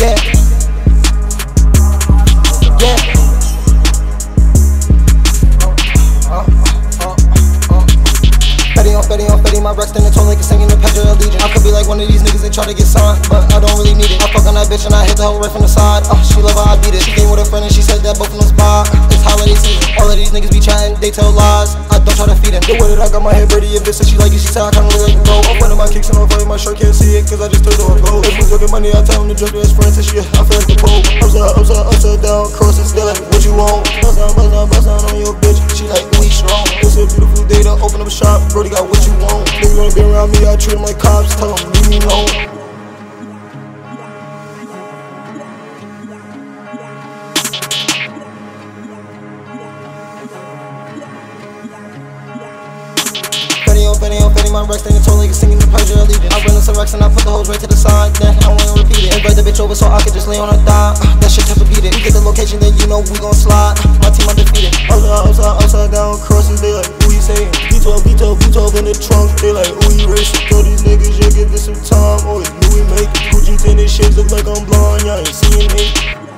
Yeah. Yeah. Fetti on Fetti on Fetti, my Rex in the tone like a singing Pedro Legion. I could be like one of these niggas that try to get signed, but I don't really need it. I fuck on that bitch and I hit the hoe right from the side. Uh, she love how I beat it. She came with a friend and she said that both of them spot. It's holiday season. All of these niggas be chatting, they tell lies. I don't try to feed them. The way that I got my head ready, if bitch she like it, she said I kinda really like I'm putting my kicks my shirt can't see it, cause I just the go. If we looking money, I tell him to to his friends and shit. I feel like the pole. Upside, upside, upside down, crossing, still like what you want. Bust down, bust down, bust down on your bitch. She like, we strong. It's a beautiful day to open up a shop. Brody got what you want. Niggas wanna be around me, I treat like cops. Tell them, leave me alone. Fetti on Fetti on Fetti, my Rex thing totally singing the Bentley on a dime. Uh, that's type of beat it. We get the location, then you know we gon' slide. My team undefeated. Upside, upside, uh, upside down, crossing. They like, who you saying? B12, B12, B12 in the trunk. They like, who you racing? Throw these niggas, yeah, give this some time. Always knew we make it. Gucci tennis shades look like I'm blind. Y'all ain't seeing it.